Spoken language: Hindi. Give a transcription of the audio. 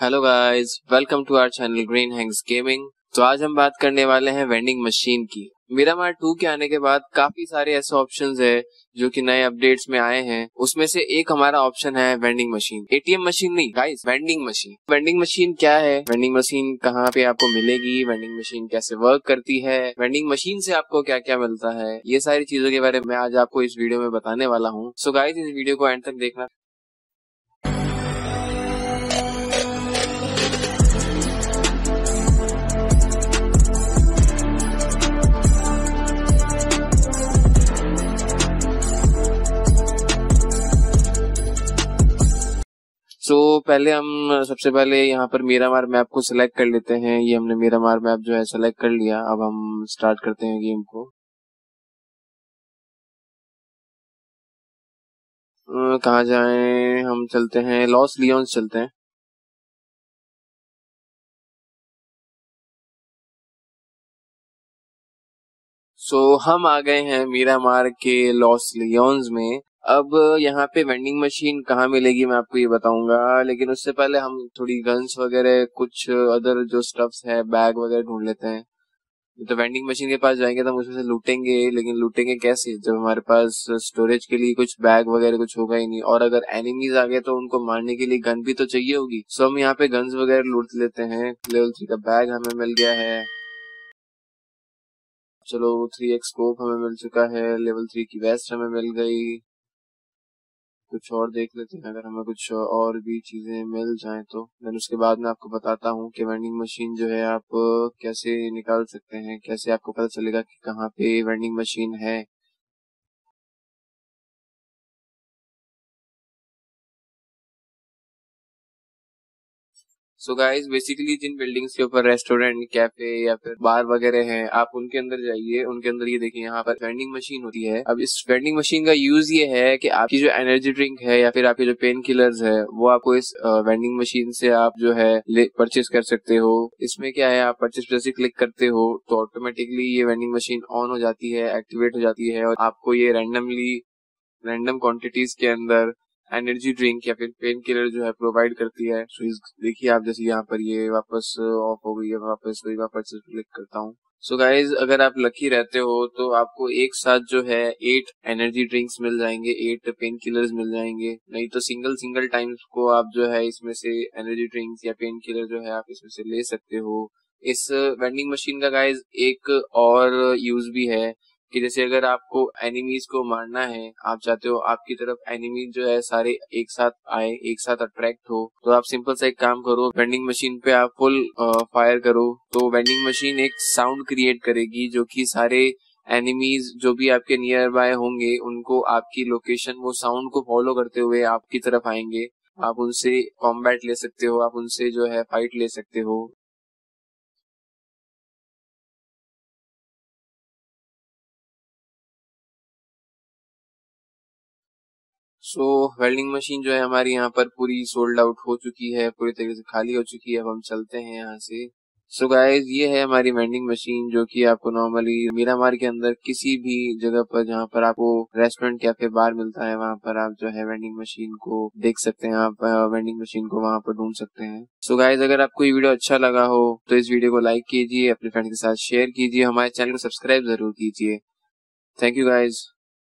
Hello guys welcome to our channel green hangs gaming तो आज हम बात करने वाले हैं वेंडिंग मशीन की। मार टू के आने के बाद काफ़ी सारे ऐसे ऑप्शंस है जो कि नए अपडेट्स में आए हैं। उसमें से एक हमारा ऑप्शन है वेंडिंग मशीन एटीएम मशीन नहीं guys vending machine vending machine क्या है? वेंडिंग मशीन कहाँ पे आपको मिलेगी? वेंडिंग मशीन कैसे वर्क करती है? वेंडिंग मशीन से आपको क्या क्या मिलता है? ये सारी चीज़ों के बारे में आज आपको इस वीडियो में बताने वाला हूँ। सो गाइज़ इस वीडियो को एंड तक देखना। सो so, पहले हम सबसे पहले यहाँ पर मीरा मार मैप को सिलेक्ट कर लेते हैं। ये हमने मीरा मार मैप जो है सिलेक्ट कर लिया। अब हम स्टार्ट करते हैं गेम को। कहा जाए? हम चलते हैं। लॉस लियोन्स चलते हैं। सो so, हम आ गए हैं मीरा मार के लॉस लियोन्स में। अब यहाँ पे वेंडिंग मशीन कहाँ मिलेगी मैं आपको ये बताऊँगा, लेकिन उससे पहले हम थोड़ी गन्स वगैरह, कुछ अदर जो स्टफ्स है बैग वगैरह ढूंढ लेते हैं। तो वेंडिंग मशीन के पास जाएँगे तो हम उसमें से लूटेंगे, लेकिन लूटेंगे कैसे? जब हमारे पास स्टोरेज के लिए कुछ बैग वगैरह कुछ होगा ही नहीं, और अगर एनिमीज आ गए तो उनको मारने के लिए गन भी तो चाहिए होगी। सो हम यहाँ पे गन्स वगैरह लूट लेते हैं। लेवल थ्री का बैग हमें मिल गया है। चलो थ्री एक्स स्कोप हमें मिल चुका है। लेवल थ्री की वेस्ट हमें मिल गई। कुछ और देख लेते हैं, अगर हमें कुछ और भी चीज़ें मिल जाए तो। देन उसके बाद मैं आपको बताता हूँ कि वेंडिंग मशीन जो है आप कैसे निकाल सकते हैं, कैसे आपको पता चलेगा कि कहाँ पे वेंडिंग मशीन है। सो गाइस बेसिकली जिन बिल्डिंग्स के ऊपर रेस्टोरेंट कैफ़े या फिर बार वगैरह हैं, आप उनके अंदर जाइए। उनके अंदर ये देखिए, यहाँ पर वेंडिंग मशीन होती है। अब इस वेंडिंग मशीन का यूज़ ये है कि आपकी जो एनर्जी ड्रिंक है या फिर आपके जो पेन किलर्स है, वो आपको इस वेंडिंग मशीन से आप जो है परचेज कर सकते हो। इसमें क्या है, आप परचेज जैसे क्लिक करते हो तो ऑटोमेटिकली ये वेंडिंग मशीन ऑन हो जाती है एक्टिवेट हो जाती है और आपको ये रैंडमली रैंडम क्वांटिटीज के अंदर एनर्जी ड्रिंक या फिर पेन किलर जो है प्रोवाइड करती है। सो देखिए आप जैसे यहाँ पर ये वापस ऑफ़ हो गई है वापस वापस क्लिक करता हूँ। सो गाइज़ अगर आप लकी रहते हो तो आपको एक साथ जो है एट एनर्जी ड्रिंक्स मिल जाएँगे एट पेन किलर्स मिल जाएँगे। नहीं तो सिंगल सिंगल टाइम्स को आप जो है इसमें से एनर्जी ड्रिंक्स या पेन किलर जो है आप इसमें से ले सकते हो। इस वेंडिंग मशीन का गाइज़ एक और यूज़ भी है। कि जैसे अगर आपको एनिमीज को मारना है, आप चाहते हो आपकी तरफ़ एनिमीज जो है सारे एक साथ आए, एक साथ अट्रैक्ट हो तो आप सिंपल सा एक काम करो वेंडिंग मशीन पे आप फुल फायर करो तो वेंडिंग मशीन एक साउंड क्रिएट करेगी जो कि सारे एनिमीज जो भी आपके नियर बाय होंगे, उनको आपकी लोकेशन वो साउंड को फॉलो करते हुए आपकी तरफ़ आएँगे। आप उनसे कॉम्बैट ले सकते हो, आप उनसे जो है फाइट ले सकते हो। सो वेल्डिंग मशीन जो है हमारी यहाँ पर पूरी सोल्ड आउट हो चुकी है, पूरी तरीके से खाली हो चुकी है। अब हम चलते हैं यहाँ से। सो so गाइस ये है हमारी वेंडिंग मशीन जो कि आपको नॉर्मली मीरामार के अंदर किसी भी जगह पर जहाँ पर आपको रेस्टोरेंट कैफ़े बार मिलता है, वहाँ पर आप जो है वेंडिंग मशीन को देख सकते हैं। आप वेंडिंग मशीन को वहाँ पर ढूंढ सकते हैं। सो so गाइज़ अगर आपको ये वीडियो अच्छा लगा हो तो इस वीडियो को लाइक कीजिए, अपने फ्रेंड के साथ शेयर कीजिए, हमारे चैनल को सब्सक्राइब ज़रूर कीजिए। Thank you guys